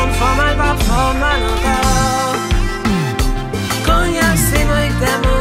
home for my pop, for my love. Cognac, c'est moi que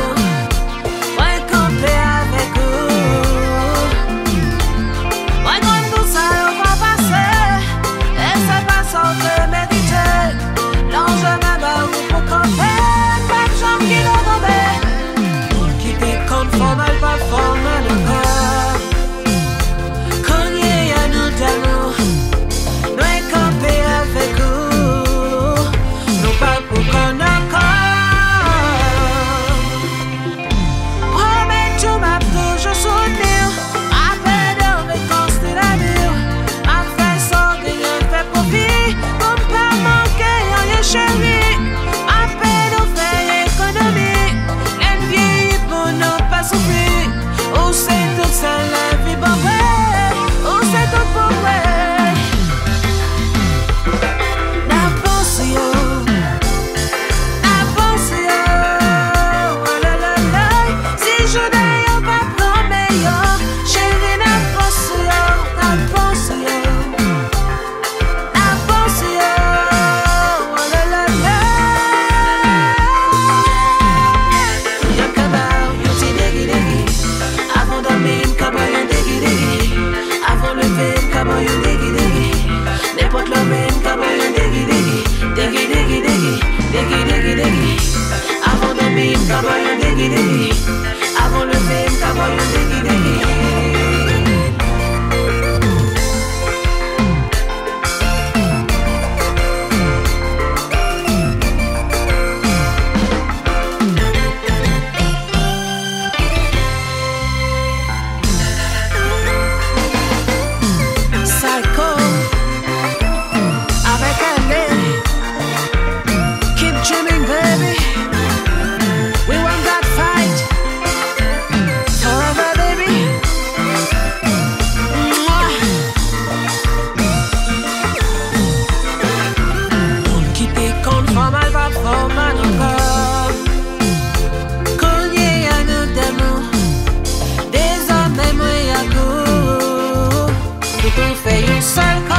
tu feio sangue.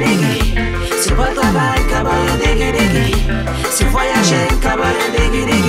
digi digi Se pou travay, e kabayon digi digi Se voyaje, e kabayon digi digi